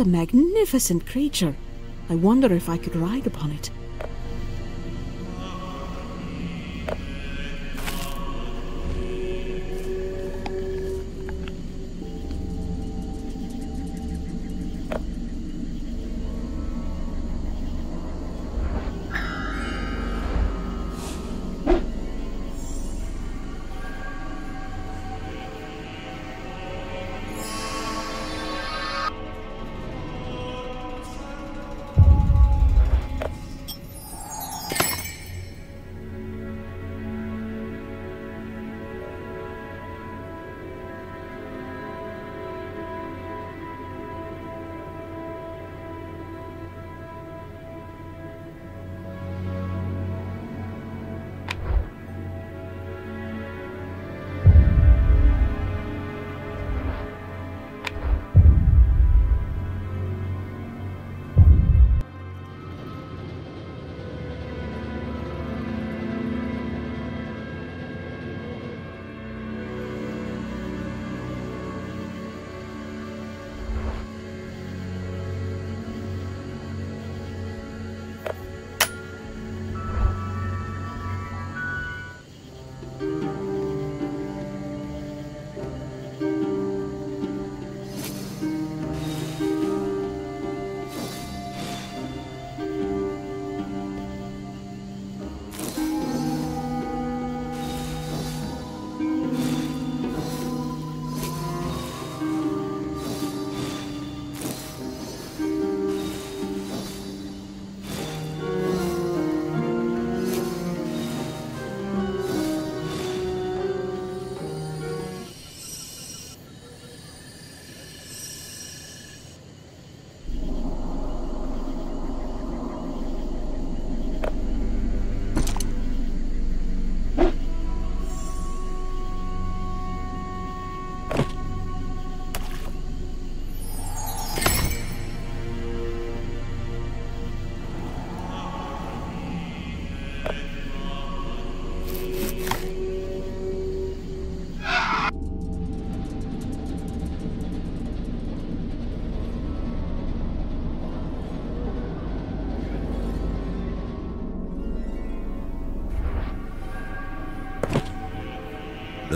A magnificent creature! I wonder if I could ride upon it.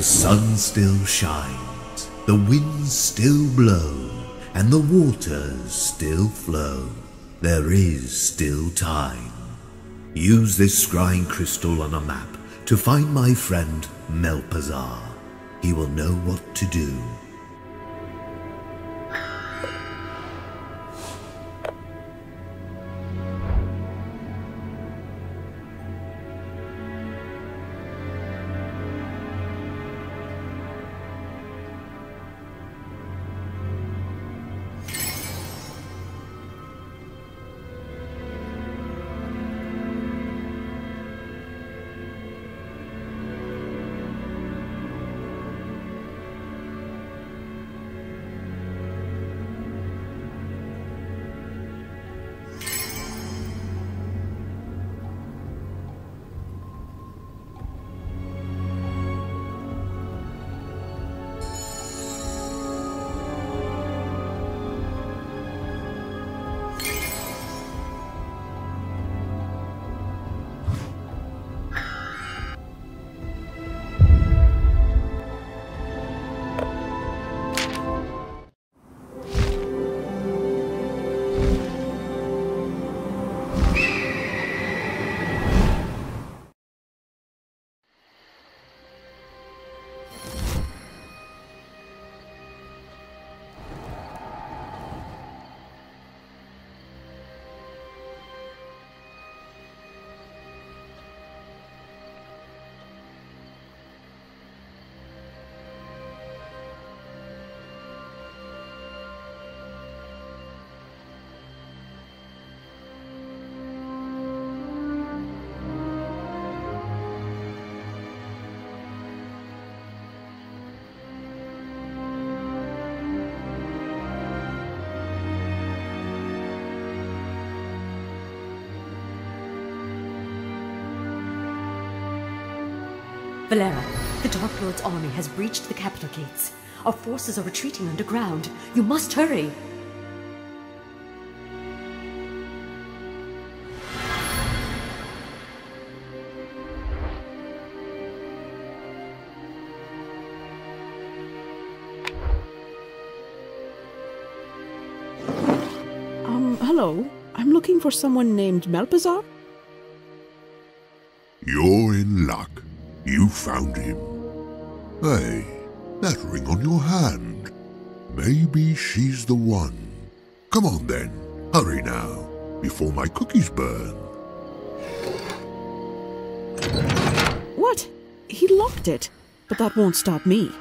The sun still shines, the winds still blow, and the waters still flow. There is still time. Use this scrying crystal on a map to find my friend Melpazar. He will know what to do. Valera, the Dark Lord's army has breached the capital gates. Our forces are retreating underground. You must hurry. Um, hello. I'm looking for someone named Melpazar. You're in luck. You found him. Hey, that ring on your hand. Maybe she's the one. Come on then, hurry now, before my cookies burn. What? He locked it, but that won't stop me.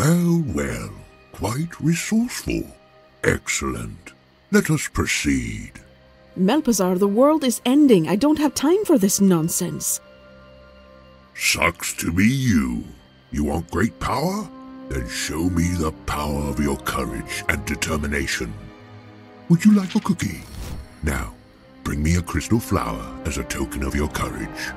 Well, well, quite resourceful. Excellent. Let us proceed. Melpazar, the world is ending. I don't have time for this nonsense. Sucks to be you. You want great power? Then show me the power of your courage and determination. Would you like a cookie? Now, bring me a crystal flower as a token of your courage.